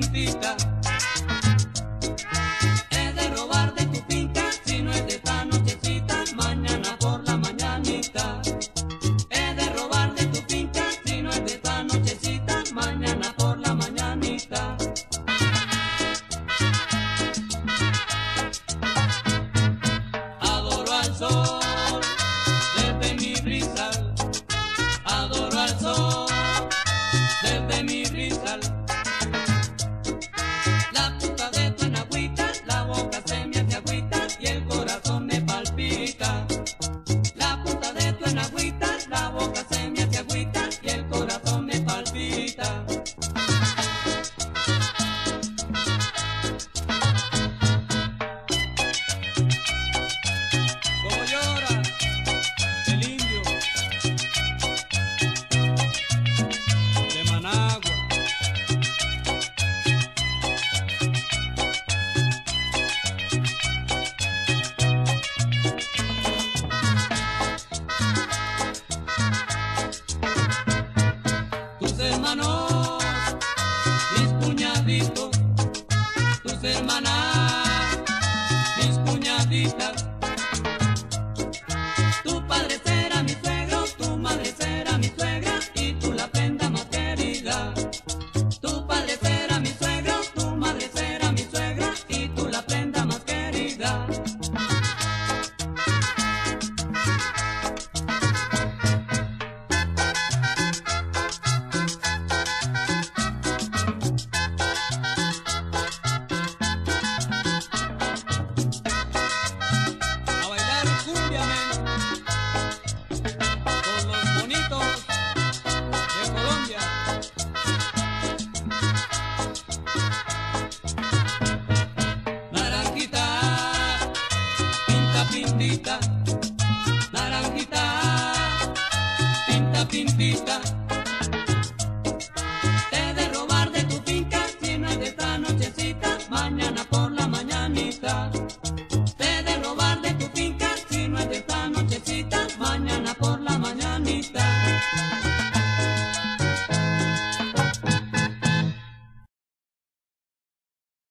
limpita corazón. hermanas, mis cuñaditas. Tu padre será mi suegro, tu madre será mi suegra y tú la prenda más querida. bonita.